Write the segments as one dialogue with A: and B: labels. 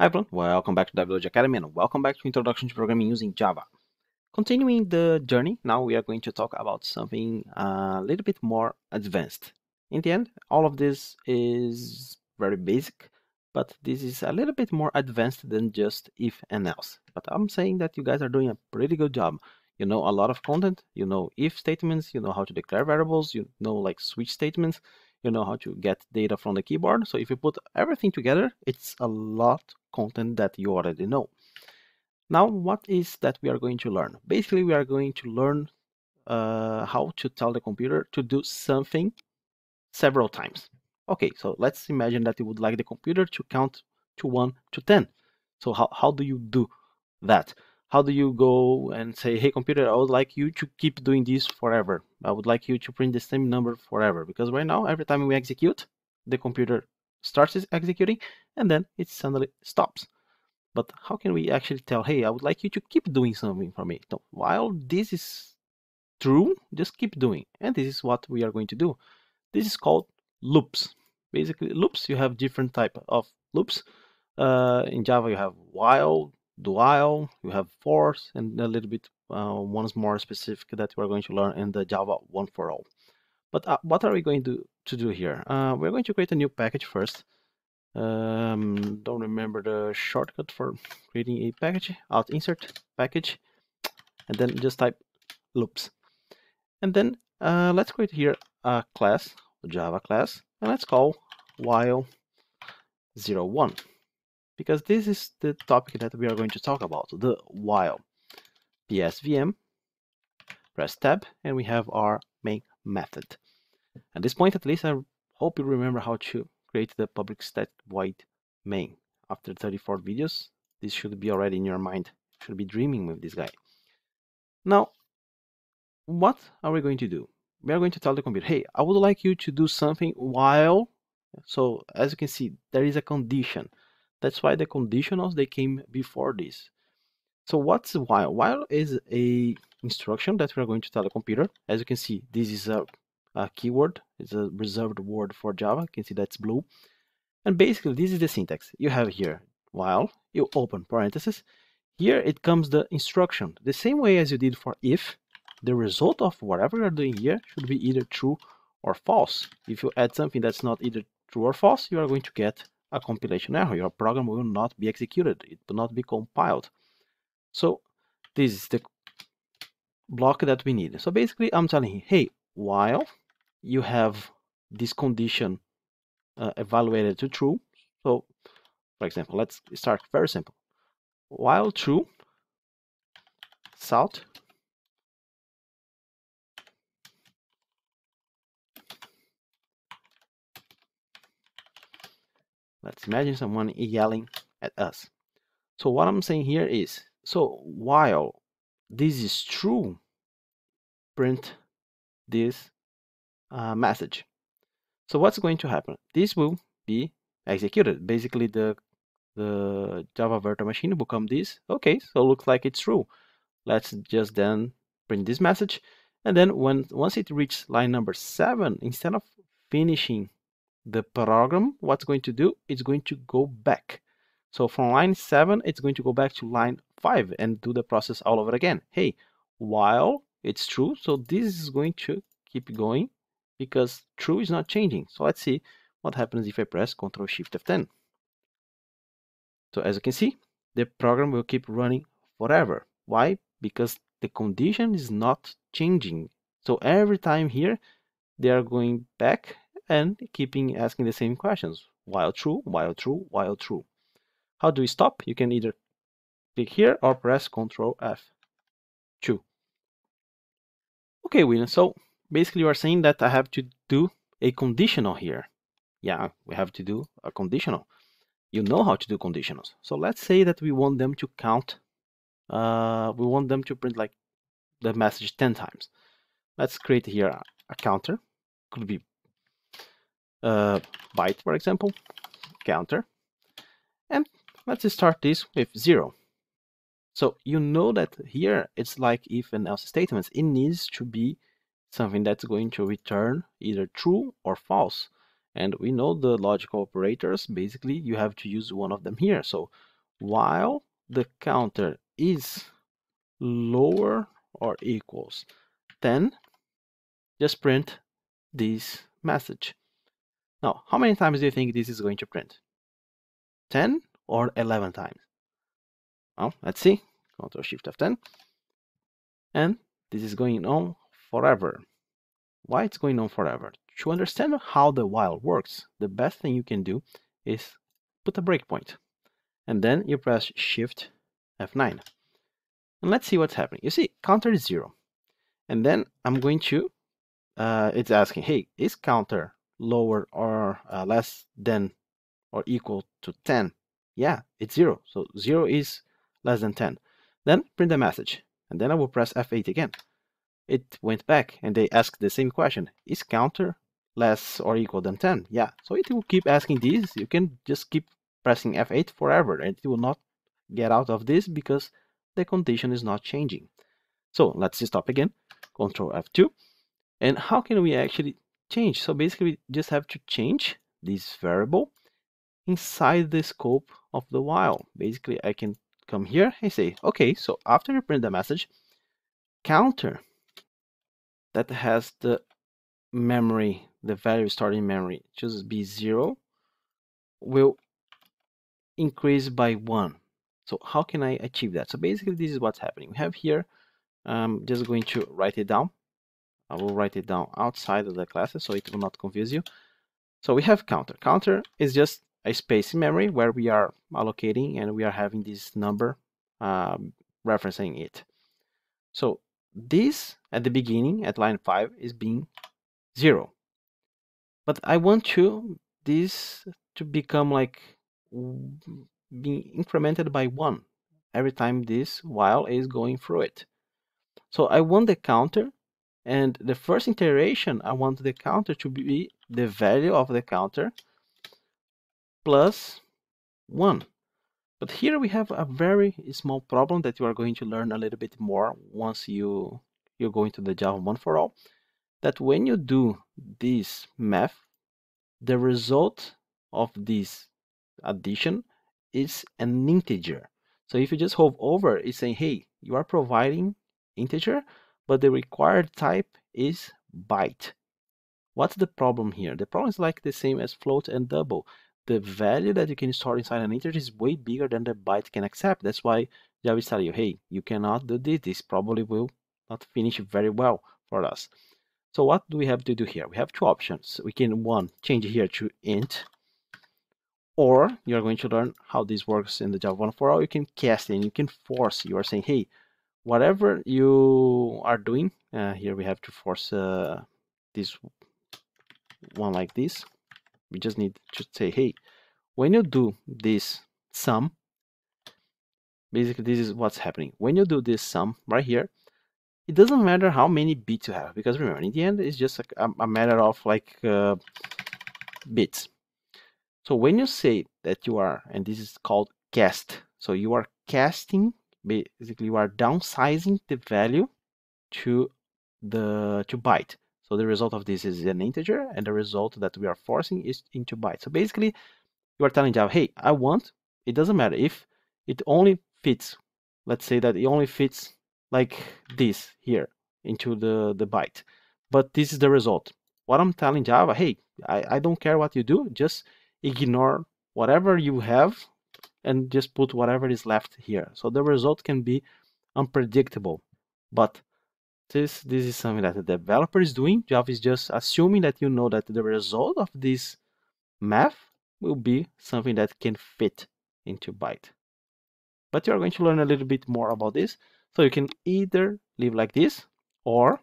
A: Hi everyone, welcome back to WLG Academy and welcome back to Introduction to Programming using Java. Continuing the journey, now we are going to talk about something uh, a little bit more advanced. In the end, all of this is very basic, but this is a little bit more advanced than just if and else. But I'm saying that you guys are doing a pretty good job. You know a lot of content, you know if statements, you know how to declare variables, you know like switch statements, you know how to get data from the keyboard. So if you put everything together, it's a lot content that you already know. Now, what is that we are going to learn? Basically, we are going to learn uh, how to tell the computer to do something several times. Okay, so let's imagine that you would like the computer to count to 1 to 10. So how, how do you do that? How do you go and say, hey, computer, I would like you to keep doing this forever. I would like you to print the same number forever. Because right now, every time we execute, the computer starts executing and then it suddenly stops. But how can we actually tell, hey, I would like you to keep doing something for me? So while this is true, just keep doing. And this is what we are going to do. This is called loops. Basically, loops, you have different type of loops. Uh, in Java, you have while, while, you have force, and a little bit uh, one's more specific that we're going to learn in the Java one for all. But uh, what are we going to, to do here? Uh, we're going to create a new package first. Um, don't remember the shortcut for creating a package. Alt insert package, and then just type loops. And then uh, let's create here a class, a Java class, and let's call while 01 because this is the topic that we are going to talk about, the while. PSVM, press tab, and we have our main method. At this point, at least, I hope you remember how to create the public static void main. After 34 videos, this should be already in your mind. Should be dreaming with this guy. Now, what are we going to do? We are going to tell the computer, hey, I would like you to do something while, so as you can see, there is a condition. That's why the conditionals they came before this. So what's while? While is a instruction that we're going to tell the computer. As you can see, this is a, a keyword. It's a reserved word for Java. You can see that's blue. And basically, this is the syntax. You have here while, you open parentheses. Here it comes the instruction. The same way as you did for if, the result of whatever you're doing here should be either true or false. If you add something that's not either true or false, you are going to get a compilation error. Your program will not be executed. It will not be compiled. So this is the block that we need. So basically, I'm telling you, hey, while you have this condition uh, evaluated to true, so for example, let's start very simple. While true, sout Let's imagine someone yelling at us. So what I'm saying here is, so while this is true, print this uh, message. So what's going to happen? This will be executed. Basically, the the Java virtual machine will come this. Okay, so looks like it's true. Let's just then print this message. And then when once it reaches line number seven, instead of finishing the program, what's going to do, it's going to go back. So from line 7, it's going to go back to line 5 and do the process all over again. Hey, while it's true, so this is going to keep going because true is not changing. So let's see what happens if I press Ctrl Shift F10. So as you can see, the program will keep running forever. Why? Because the condition is not changing. So every time here, they are going back and keeping asking the same questions while true, while true, while true. How do we stop? You can either click here or press Ctrl F2. Okay, William, so basically you are saying that I have to do a conditional here. Yeah, we have to do a conditional. You know how to do conditionals. So let's say that we want them to count, uh, we want them to print like the message 10 times. Let's create here a, a counter. Could be uh, byte, for example, counter. And let's start this with zero. So you know that here it's like if and else statements. It needs to be something that's going to return either true or false. And we know the logical operators, basically you have to use one of them here. So while the counter is lower or equals 10, just print this message. Now, how many times do you think this is going to print? 10 or 11 times? Well, let's see. Control Shift F10. And this is going on forever. Why it's going on forever? To understand how the while works, the best thing you can do is put a breakpoint. And then you press Shift F9. And let's see what's happening. You see, counter is zero. And then I'm going to, uh, it's asking, hey, is counter lower or uh, less than or equal to 10? Yeah, it's zero. So zero is less than 10. Then print the message. And then I will press F8 again. It went back and they asked the same question. Is counter less or equal than 10? Yeah, so it will keep asking this. You can just keep pressing F8 forever and it will not get out of this because the condition is not changing. So let's stop again, Control F2. And how can we actually change? So basically we just have to change this variable inside the scope of the while. Basically I can come here and say, okay, so after you print the message, counter that has the memory, the value stored in memory, just be zero, will increase by one. So how can I achieve that? So basically this is what's happening. We have here, I'm um, just going to write it down. I will write it down outside of the classes so it will not confuse you. So we have counter. Counter is just a space in memory where we are allocating and we are having this number um, referencing it. So this at the beginning at line 5 is being 0. But I want to this to become like being incremented by 1 every time this while is going through it. So I want the counter and the first iteration I want the counter to be the value of the counter plus 1. But here we have a very small problem that you are going to learn a little bit more once you, you go into the Java one for all. That when you do this math, the result of this addition is an integer. So if you just hover over, it's saying, hey, you are providing integer, but the required type is byte. What's the problem here? The problem is like the same as float and double the value that you can store inside an integer is way bigger than the byte can accept. That's why Java is telling you, hey, you cannot do this. This probably will not finish very well for us. So what do we have to do here? We have two options. We can, one, change here to int, or you're going to learn how this works in the Java 1 for all. You can cast and you can force. You are saying, hey, whatever you are doing, uh, here we have to force uh, this one like this. We just need to say hey when you do this sum basically this is what's happening. When you do this sum right here it doesn't matter how many bits you have because remember in the end it's just a, a matter of like uh, bits. So when you say that you are and this is called cast so you are casting basically you are downsizing the value to the to byte so the result of this is an integer, and the result that we are forcing is into byte So basically, you are telling Java, hey, I want, it doesn't matter if it only fits, let's say that it only fits like this here into the, the byte. But this is the result. What I'm telling Java, hey, I, I don't care what you do, just ignore whatever you have and just put whatever is left here. So the result can be unpredictable. But this this is something that the developer is doing. Java is just assuming that you know that the result of this math will be something that can fit into byte. But you're going to learn a little bit more about this. So you can either leave like this or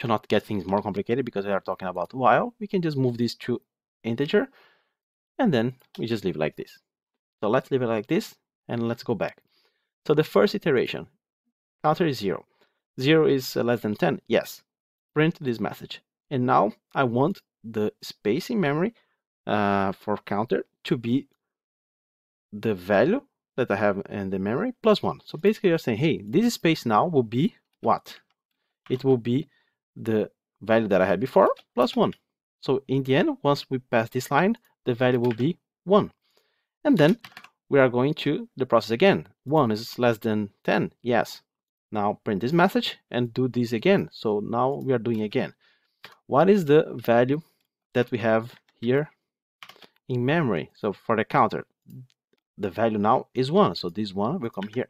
A: to not get things more complicated because we are talking about while, we can just move this to integer and then we just leave like this. So let's leave it like this and let's go back. So the first iteration, counter is zero. 0 is uh, less than 10? Yes. Print this message. And now I want the space in memory uh, for counter to be the value that I have in the memory plus 1. So basically you're saying, hey, this space now will be what? It will be the value that I had before plus 1. So in the end, once we pass this line, the value will be 1. And then we are going to the process again. 1 is less than 10, yes. Now print this message and do this again. So now we are doing again. What is the value that we have here in memory? So for the counter, the value now is 1. So this 1 will come here.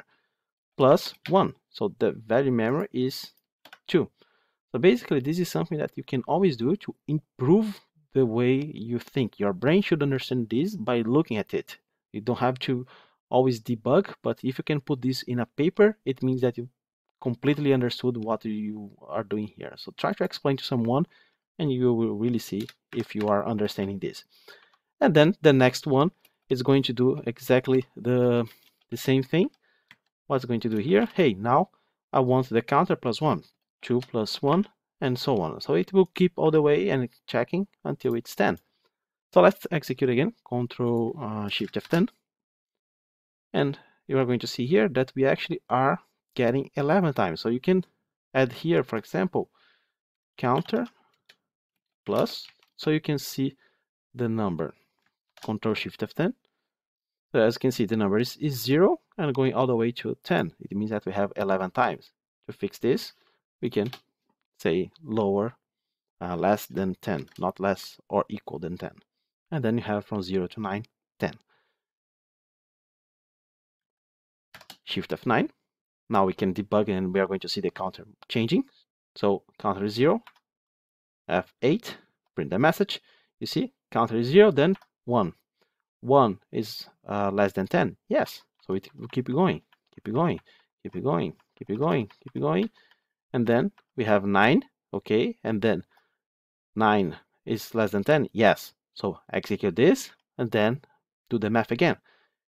A: Plus 1. So the value memory is 2. So basically, this is something that you can always do to improve the way you think. Your brain should understand this by looking at it. You don't have to always debug, but if you can put this in a paper, it means that you completely understood what you are doing here. So try to explain to someone and you will really see if you are understanding this. And then the next one is going to do exactly the, the same thing. What's going to do here? Hey, now I want the counter plus one. 2 plus 1, and so on. So it will keep all the way and checking until it's 10. So let's execute again, Control uh, Shift F10. And you are going to see here that we actually are getting 11 times. So you can add here, for example, counter plus, so you can see the number. Control Shift F10. So as you can see, the number is, is 0 and going all the way to 10. It means that we have 11 times. To fix this, we can say lower uh, less than 10 not less or equal than 10 and then you have from 0 to 9 10 shift F9 now we can debug and we are going to see the counter changing. So counter is 0 F8 print the message. You see counter is 0 then 1 1 is uh, less than 10 yes. So it will keep going keep it going keep it going keep it going keep it going. And then we have 9 okay. And then 9 is less than 10 yes so execute this and then do the math again.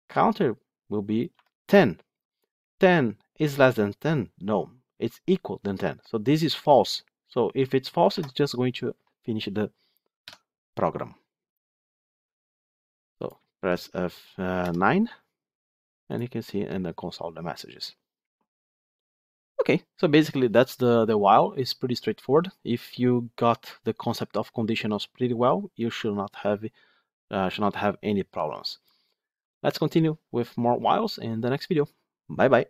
A: Counter will be 10 10 is less than 10 no it's equal than 10 so this is false. So if it's false it's just going to finish the program. So press F9 uh, and you can see in the console the messages Okay, so basically that's the, the while. It's pretty straightforward. If you got the concept of conditionals pretty well, you should not have uh, should not have any problems. Let's continue with more whiles in the next video. Bye bye.